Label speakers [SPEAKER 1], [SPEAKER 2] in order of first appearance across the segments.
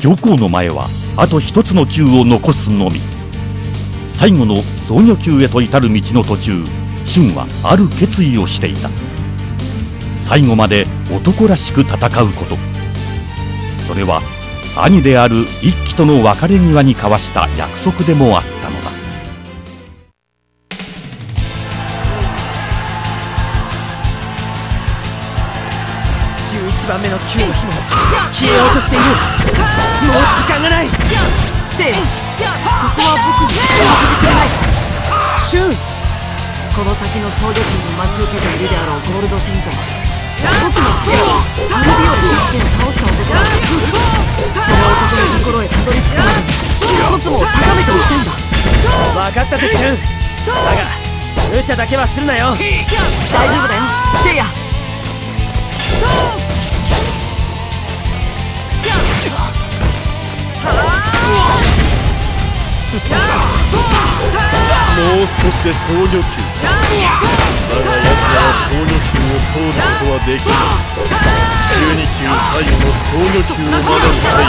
[SPEAKER 1] 教皇の前はあと一つの球を残すのみ。最後の創業球へと至る道の途中俊はある決意をしていた。最後まで男らしく戦うこと。それは兄である一輝との別れ際に交わした約束でもあったのだ。
[SPEAKER 2] 番目の球の紐が消えようとしているもう時間がないせいここは僕に教えてくれないシュンこの先の総力に待ち受けているであろうゴールドセントは僕の知り合い指を使って倒した男だその男のところへたどり着くまでにコスモを高めておきたいんだ分かったぜシュンだが無茶だけはするなよ大丈夫だよせいや
[SPEAKER 3] もう少しで装御球。だが奴らは装御球を通ることはできない12球最後の装御球を学ぶセイン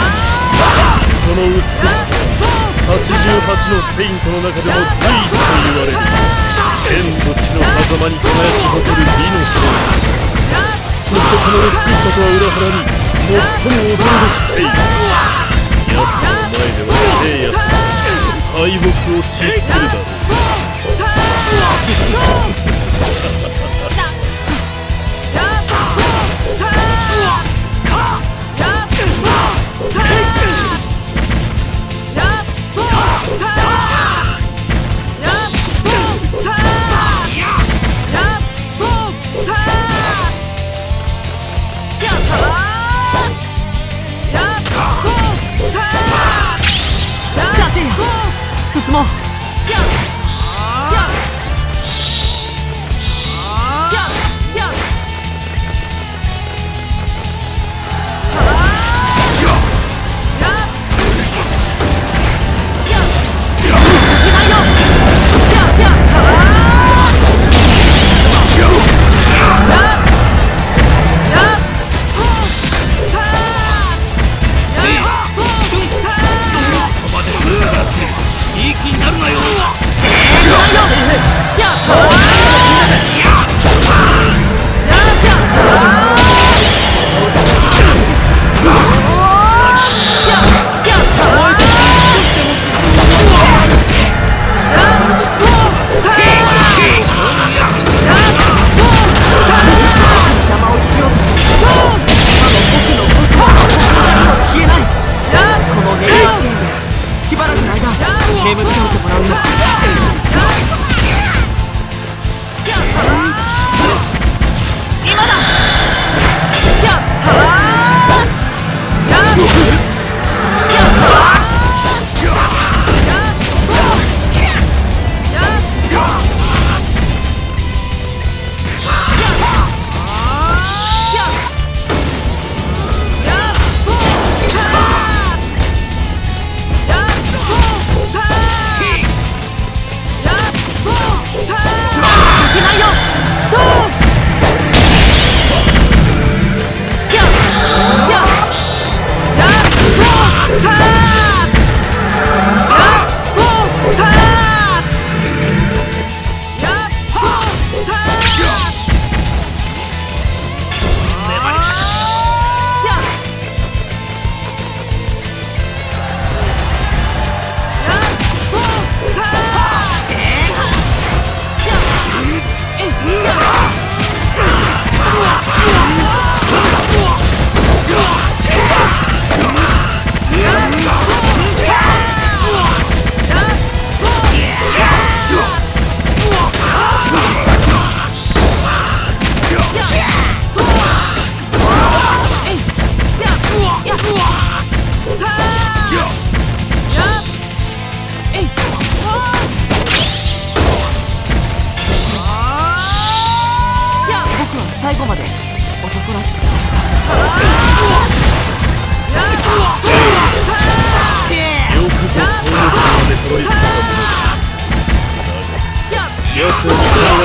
[SPEAKER 3] その美しさ。88のセイントの中でも随一と言われる。天と地の狭間に輝き誇る美の戦士そしてその美しさとは裏腹に最も恐るべきセイン奴の前では聖夜敗北を喫するだろう。になる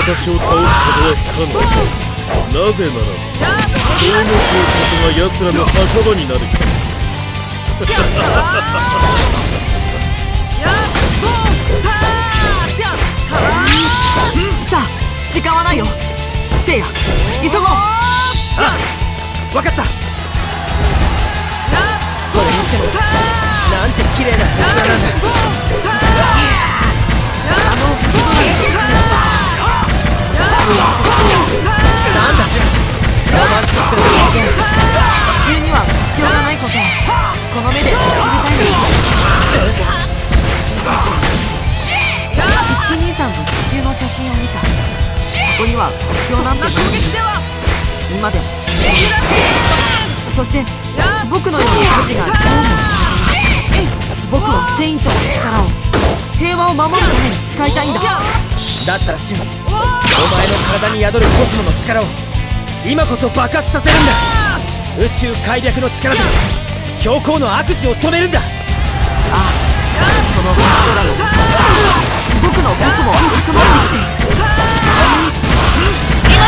[SPEAKER 3] 私を倒すことは不可能なぜならば装御球こそが奴らの墓場になるから
[SPEAKER 2] さあ時間はないよせいや急ごう分かったそれにしてもなんて綺麗な星空なんだ人間地球には国境がないことこの目で確かめたいんだ一気兄さんと地球の写真を見たそこには国境なんてない今でもそして僕のような孤児がどうも僕はセイントの力を平和を守るために使いたいんだだったらシュンお前の体に宿るコスモの力を。今こそ爆発させるんだ。宇宙開略の力で教皇の悪事を止めるんだ。ああその星空の僕のコスモは高まってきて。いる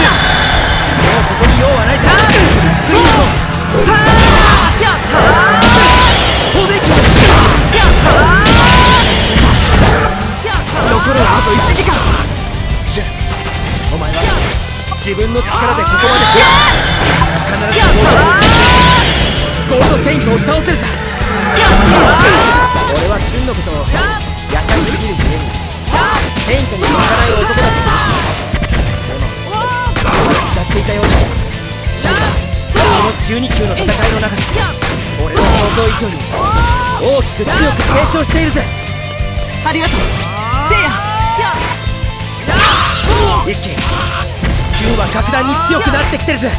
[SPEAKER 2] もうここに用はないさ次に行こうおべき残るはあと1時間。お前は自分の力でここまでを倒せるさ。俺はシュンのことを優しすぎるゆえにセイントに負かない男だ。ったでも違っていたようだシュンはこの12級の戦いの中。で俺の想像以上に大きく強く成長しているぜ。ありがとう。せいや。一気シュンは格段に強くなってきてるぜ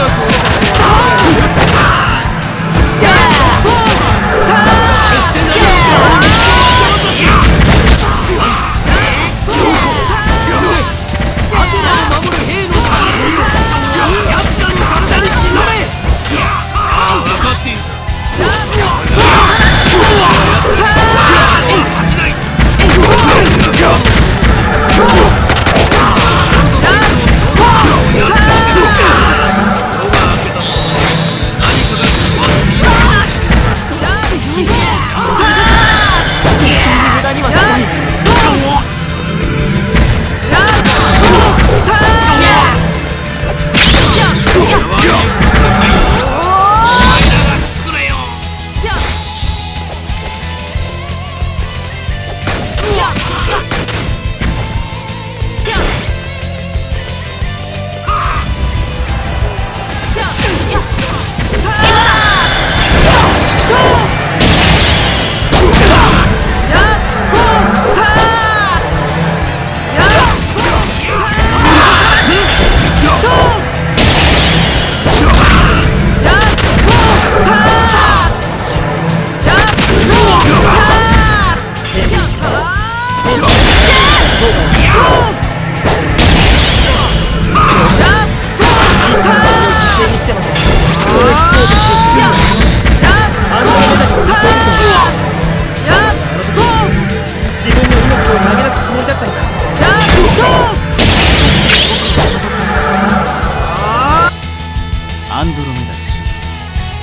[SPEAKER 4] お
[SPEAKER 5] Yeah!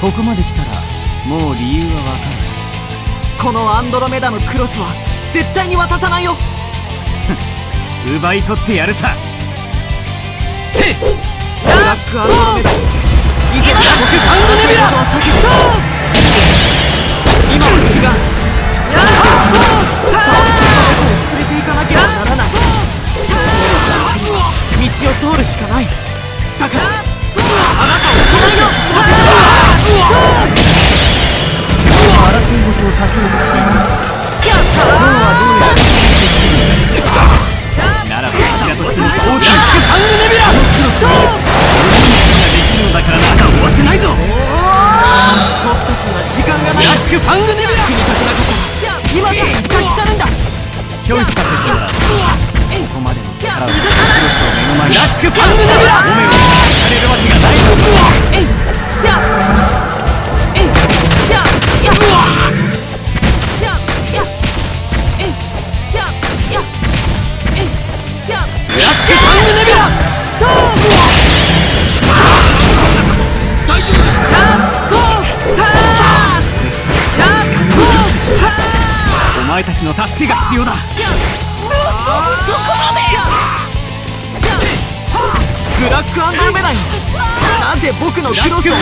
[SPEAKER 5] ここまで来たらもう理由はわか
[SPEAKER 2] このアンドロメダのクロスは絶対に渡さないよ。
[SPEAKER 5] る 奪い取ってやるさ。てっ
[SPEAKER 2] ブラックアンドロメダ。いけた。僕アンドロメダ
[SPEAKER 5] の
[SPEAKER 4] 助けが必要だ
[SPEAKER 2] ブラックアンドロメダイなぜ僕のクロスを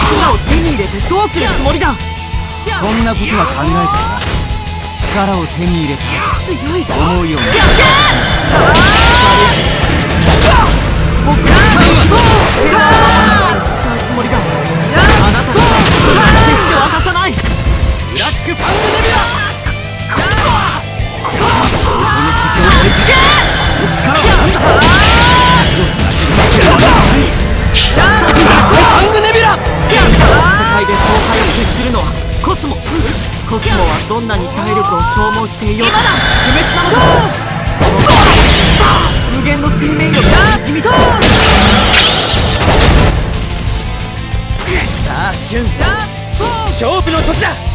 [SPEAKER 2] 力を手に入れてどうするつもりだ？
[SPEAKER 4] そんなことは考えて力を手に入れて
[SPEAKER 2] 強い
[SPEAKER 4] 思うように
[SPEAKER 2] 僕は手の使うつもりだ
[SPEAKER 4] この傷を解いて力をなんだクロスだけで
[SPEAKER 2] 勝敗を決するのはコスモコスモはどんなに体力を消耗していようと不滅なのだ無限の生命力が導くさあ瞬勝負の時だ。